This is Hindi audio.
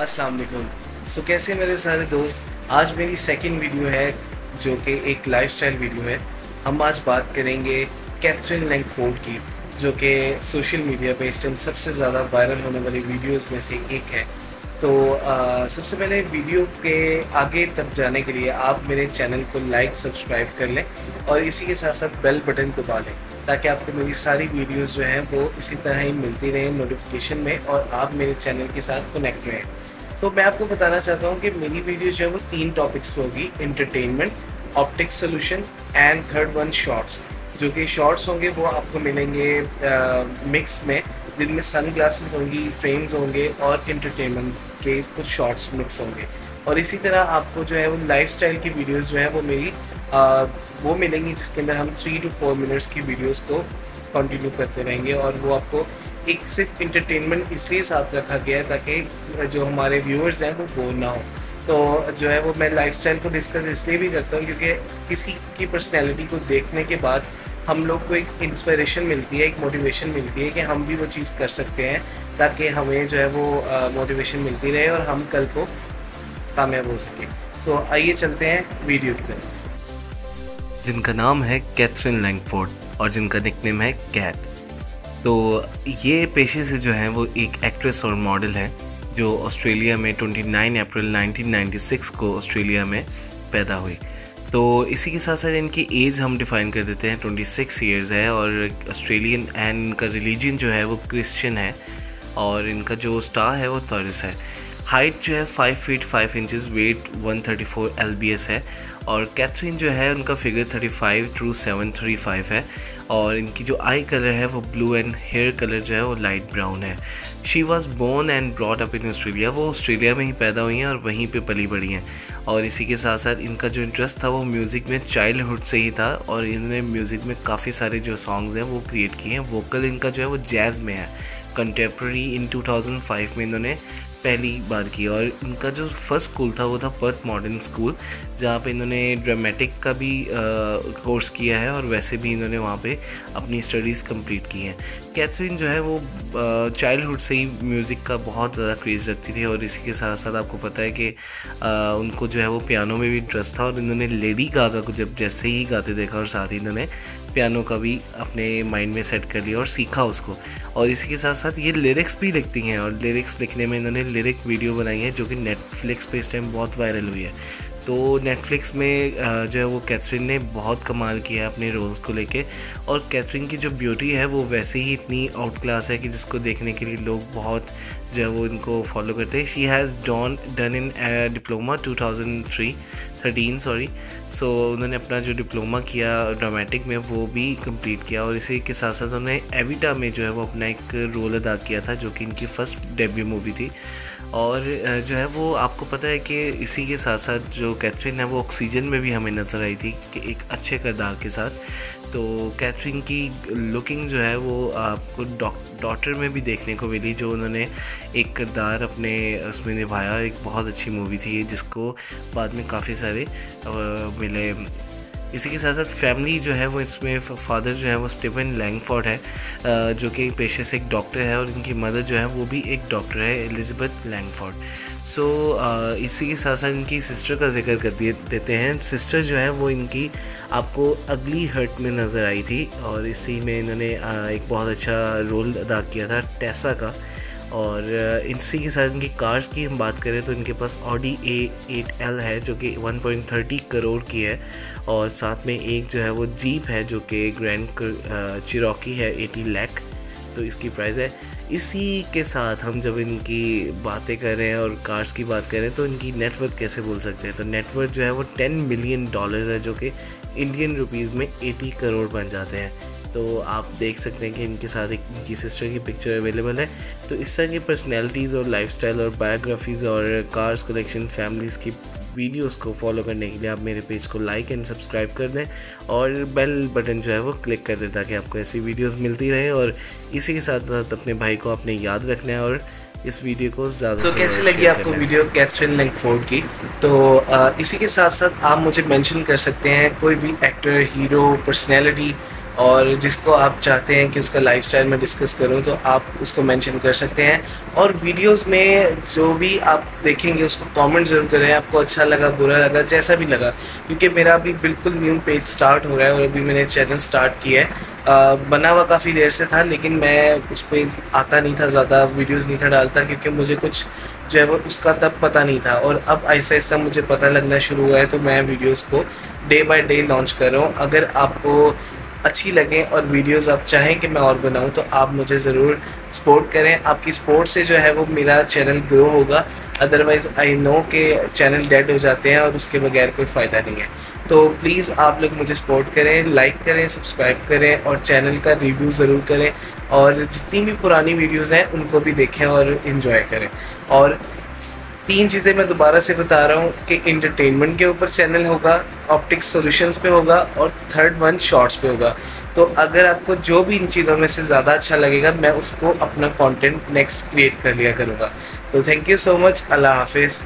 अस्सलाम वालेकुम। सो कैसे मेरे सारे दोस्त? आज मेरी सेकंड वीडियो है जो कि एक लाइफस्टाइल वीडियो है। हम आज बात करेंगे कैथरीन लैंगफोर्ड की जो कि सोशल मीडिया पे इस टाइम सबसे ज़्यादा वायरल होने वाली वीडियोस में से एक है। तो आ, सबसे पहले वीडियो के आगे तक जाने के लिए आप मेरे चैनल को लाइक सब्सक्राइब कर लें और इसी के साथ साथ बेल बटन दबा लें ताकि आपको मेरी सारी वीडियोस जो हैं वो इसी तरह ही मिलती रहें नोटिफिकेशन में और आप मेरे चैनल के साथ कनेक्ट रहें। तो मैं आपको बताना चाहता हूँ कि मेरी वीडियो जो है वो तीन टॉपिक्स पे होगी entertainment optic solution and third one shorts जो कि शॉर्ट्स होंगे वो आपको मिलेंगे मिक्स में जिनमें सन ग्लासेस होंगी फ्रेम्स होंगे और इंटरटेनमेंट के कुछ शॉर्ट्स मिक्स होंगे। और इसी तरह आपको जो है वो लाइफ की वीडियोज़ जो है वो मेरी आ, वो मिलेंगी जिसके अंदर हम थ्री टू फोर मिनट्स की वीडियोस को कंटिन्यू करते रहेंगे और वो आपको एक सिर्फ़ इंटरटेनमेंट इसलिए साथ रखा गया है ताकि जो हमारे व्यूअर्स हैं वो बोर ना हो। तो जो है वो मैं लाइफस्टाइल को डिस्कस इसलिए भी करता हूँ क्योंकि किसी की पर्सनैलिटी को देखने के बाद हम लोग को एक इंस्पिरेशन मिलती है एक मोटिवेशन मिलती है कि हम भी वो चीज़ कर सकते हैं ताकि हमें जो है वो मोटिवेशन मिलती रहे और हम कल को कामयाब हो सकें। सो so, आइए चलते हैं वीडियो की तरफ़। जिनका नाम है कैथरीन लैंगफोर्ड और जिनका निकनेम है कैट तो ये पेशे से जो है, वो एक एक्ट्रेस और मॉडल है, जो ऑस्ट्रेलिया में 29 अप्रैल 1996 को ऑस्ट्रेलिया में पैदा हुई। तो इसी के साथ साथ इनकी एज हम डिफ़ाइन कर देते हैं 26 इयर्स है और ऑस्ट्रेलियन एंड इनका रिलीजन जो है, वो क्रिश्चियन है और इनका जो स्टार है, वो तर्स है। हाइट जो है five feet five inches weight one thirty four L B S है और कैथरीन जो है, उनका figure thirty five two seven three five है। और इनकी जो आई कलर है, वो ब्लू एंड हेयर कलर जो है, वो लाइट ब्राउन है। She was born and brought up in Australia वो ऑस्ट्रेलिया में ही पैदा हुई हैं और वहीं पे पली बढ़ी हैं। और इसी के साथ साथ इनका जो इंटरेस्ट था, वो म्यूज़िक में चाइल्डहुड से ही था और इन्होंने म्यूज़िक में काफ़ी सारे जो सॉन्ग्स हैं, वो क्रिएट किए हैं। वोकल इनका जो है, वो जैज़ में है। कंटेम्प्रेरी इन 2005 में इन्होंने पहली बार की और इनका जो फ़र्स्ट स्कूल था वो था पर्थ मॉडर्न स्कूल जहाँ पे इन्होंने ड्रामेटिक का भी कोर्स किया है और वैसे भी इन्होंने वहाँ पे अपनी स्टडीज़ कंप्लीट की हैं। कैथरीन जो है वो चाइल्डहुड से ही म्यूज़िक का बहुत ज़्यादा क्रेज़ रखती थी और इसी के साथ साथ आपको पता है कि आ, उनको जो है वो पियानो में भी इंटरेस्ट था और इन्होंने लेडी गागा को जब जैसे ही गाते देखा और साथ ही इन्होंने पियानो का भी अपने माइंड में सेट कर लिया और सीखा उसको। और इसी के साथ साथ ये लिरिक्स भी लिखती हैं और लिरिक्स लिखने में इन्होंने लिरिक वीडियो बनाई है जो कि नेटफ्लिक्स पे इस टाइम बहुत वायरल हुई है। तो नेटफ्लिक्स में जो है वो कैथरीन ने बहुत कमाल किया अपने रोल्स को लेके और कैथरीन की जो ब्यूटी है वो वैसे ही इतनी आउट क्लास है कि जिसको देखने के लिए लोग बहुत जो है वो इनको फॉलो करते हैं। She has done done in diploma 2003 13 sorry so उन्होंने अपना जो डिप्लोमा किया ड्रामेटिक में, वो भी कंप्लीट किया और इसी के साथ साथ उन्होंने एविटा में जो है वो अपना एक रोल अदा किया था, जो कि इनकी फ़र्स्ट डेब्यू मूवी थी। और जो है वो आपको पता है कि इसी के साथ साथ जो कैथरीन है, वो ऑक्सीजन में भी हमें नज़र आई थी कि एक अच्छे किरदार के साथ। तो कैथरीन की लुकिंग जो है वो आपको डॉटर में भी देखने को मिली, जो उन्होंने एक किरदार अपने उसमें निभाया। एक बहुत अच्छी मूवी थी जिसको बाद में काफ़ी सारे मिले। इसी के साथ साथ फैमिली जो है वो इसमें फादर जो है वो स्टीवन लैंगफोर्ड है जो कि पेशे से एक डॉक्टर है और इनकी मदर जो है वो भी एक डॉक्टर है एलिज़ाबेथ लैंगफोर्ड सो इसी के साथ साथ इनकी सिस्टर का ज़िक्र कर दिए, देते हैं। सिस्टर जो है वो इनकी आपको अगली हर्ट में नज़र आई थी और इसी में इन्होंने एक बहुत अच्छा रोल अदा किया था टेसा का। और इसी के साथ इनकी कार्स की हम बात करें तो इनके पास ऑडी ए एट एल है, जो कि 1.30 करोड़ की है और साथ में एक जो है वो जीप है, जो कि ग्रैंड चिरोकी है 80 लाख तो इसकी प्राइस है। इसी के साथ हम जब इनकी बातें कर रहे हैं और कार्स की बात करें तो इनकी नेटवर्थ कैसे बोल सकते हैं? तो नेटवर्थ जो है वो 10 मिलियन डॉलर्स है, जो कि इंडियन रुपीज़ में 80 करोड़ बन जाते हैं। तो आप देख सकते हैं कि इनके साथ एक इनकी सिस्टर की पिक्चर अवेलेबल है। तो इस तरह की पर्सनैलिटीज़ और लाइफस्टाइल और बायोग्राफीज़ और कार्स कलेक्शन फैमिलीज़ की वीडियोस को फॉलो करने के लिए आप मेरे पेज को लाइक एंड सब्सक्राइब कर दें और बेल बटन जो है वो क्लिक कर दें ताकि आपको ऐसी वीडियोस मिलती रहे और इसी के साथ साथ अपने भाई को अपने याद रखना है और इस वीडियो को ज़्यादा तो कैसी लगी आपको वीडियो कैथरीन लैंगफोर्ड की? तो आ, इसी के साथ साथ आप मुझे मेंशन कर सकते हैं कोई भी एक्टर हीरो पर्सनैलिटी और जिसको आप चाहते हैं कि उसका लाइफस्टाइल में डिस्कस करूँ तो आप उसको मेंशन कर सकते हैं। और वीडियोस में जो भी आप देखेंगे, उसको कमेंट ज़रूर करें। आपको अच्छा लगा, बुरा लगा, जैसा भी लगा। क्योंकि मेरा अभी बिल्कुल न्यू पेज स्टार्ट हो रहा है और अभी मैंने चैनल स्टार्ट किया है। बना हुआ काफ़ी देर से था, लेकिन मैं उस पर आता नहीं था ज़्यादा वीडियोज़ नहीं था डालता, क्योंकि मुझे कुछ जो है वो उसका तब पता नहीं था। और अब ऐसा ऐसा मुझे पता लगना शुरू हुआ है तो मैं वीडियोज़ को डे बाई डे लॉन्च कर रहा हूँ। अगर आपको अच्छी लगे और वीडियोस आप चाहें कि मैं और बनाऊँ तो आप मुझे ज़रूर सपोर्ट करें। आपकी सपोर्ट से जो है वो मेरा चैनल ग्रो होगा। अदरवाइज़ आई नो के चैनल डेड हो जाते हैं और उसके बगैर कोई फ़ायदा नहीं है। तो प्लीज़ आप लोग मुझे सपोर्ट करें लाइक करें सब्सक्राइब करें और चैनल का रिव्यू ज़रूर करें। और जितनी भी पुरानी वीडियोज़ हैं, उनको भी देखें और इन्जॉय करें। और तीन चीज़ें मैं दोबारा से बता रहा हूँ कि इंटरटेनमेंट के ऊपर चैनल होगा ऑप्टिक्स सॉल्यूशंस पे होगा और थर्ड वन शॉर्ट्स पे होगा। तो अगर आपको जो भी इन चीज़ों में से ज़्यादा अच्छा लगेगा, मैं उसको अपना कंटेंट नेक्स्ट क्रिएट कर लिया करूँगा। तो थैंक यू सो मच अल्लाह हाफिज़।